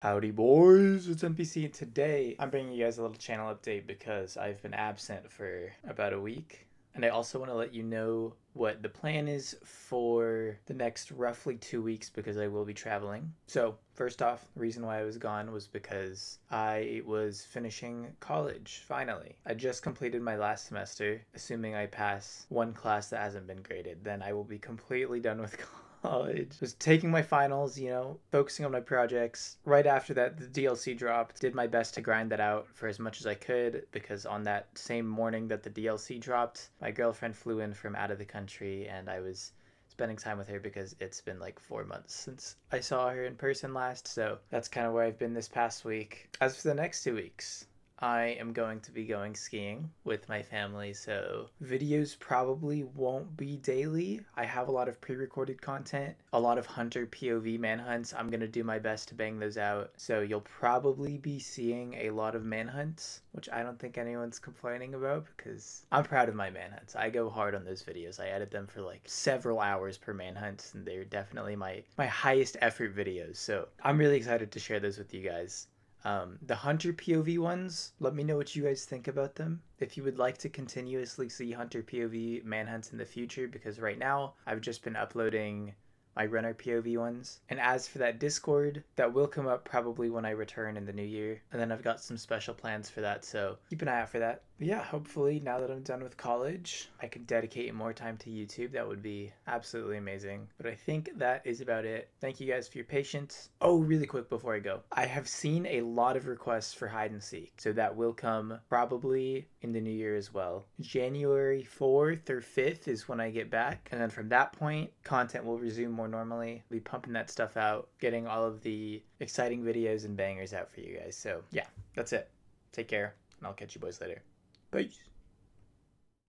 Howdy boys, it's NPC and today I'm bringing you guys a little channel update because I've been absent for about a week. And I also want to let you know what the plan is for the next roughly two weeks because I will be traveling. So, first off, the reason why I was gone was because I was finishing college, finally. I just completed my last semester. Assuming I pass one class that hasn't been graded, then I will be completely done with college college. Was taking my finals, you know, focusing on my projects. Right after that, the DLC dropped. Did my best to grind that out for as much as I could because on that same morning that the DLC dropped, my girlfriend flew in from out of the country and I was spending time with her because it's been like four months since I saw her in person last. So that's kind of where I've been this past week. As for the next two weeks, I am going to be going skiing with my family, so videos probably won't be daily. I have a lot of pre recorded content, a lot of hunter POV manhunts. I'm going to do my best to bang those out. So you'll probably be seeing a lot of manhunts, which I don't think anyone's complaining about because I'm proud of my manhunts. I go hard on those videos. I edit them for like several hours per manhunt, and they're definitely my, my highest effort videos. So I'm really excited to share those with you guys. Um, the Hunter POV ones, let me know what you guys think about them. If you would like to continuously see Hunter POV manhunts in the future, because right now I've just been uploading my runner POV ones. And as for that Discord, that will come up probably when I return in the new year. And then I've got some special plans for that, so keep an eye out for that. But yeah, hopefully now that I'm done with college, I can dedicate more time to YouTube. That would be absolutely amazing. But I think that is about it. Thank you guys for your patience. Oh, really quick before I go. I have seen a lot of requests for hide and seek, so that will come probably in the new year as well. January 4th or 5th is when I get back, and then from that point, content will resume more normally. We'll be pumping that stuff out, getting all of the exciting videos and bangers out for you guys. So, yeah, that's it. Take care, and I'll catch you boys later. Peace.